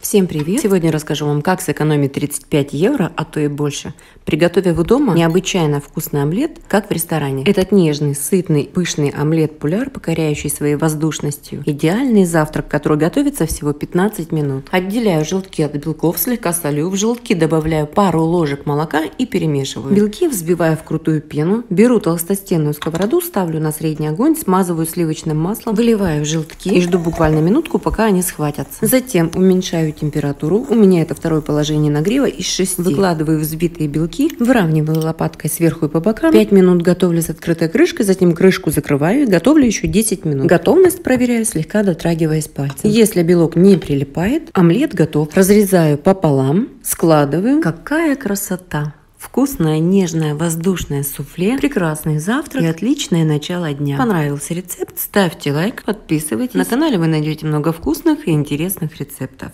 Всем привет! Сегодня расскажу вам, как сэкономить 35 евро, а то и больше, приготовив дома необычайно вкусный омлет, как в ресторане. Этот нежный, сытный, пышный омлет-пуляр, покоряющий своей воздушностью. Идеальный завтрак, который готовится всего 15 минут. Отделяю желтки от белков, слегка солю, в желтки добавляю пару ложек молока и перемешиваю. Белки взбиваю в крутую пену, беру толстостенную сковороду, ставлю на средний огонь, смазываю сливочным маслом, выливаю в желтки и жду буквально минутку, пока они схватятся. Затем уменьшаю Нагреваю температуру. У меня это второе положение нагрева из 6. Выкладываю взбитые белки, выравниваю лопаткой сверху и по бокам. 5 минут готовлю с открытой крышкой, затем крышку закрываю и готовлю еще 10 минут. Готовность проверяю, слегка дотрагиваясь пальцем. Если белок не прилипает, омлет готов. Разрезаю пополам, складываю. Какая красота! Вкусное, нежное, воздушное суфле, прекрасный завтрак и отличное начало дня. Понравился рецепт? Ставьте лайк, подписывайтесь. На канале вы найдете много вкусных и интересных рецептов.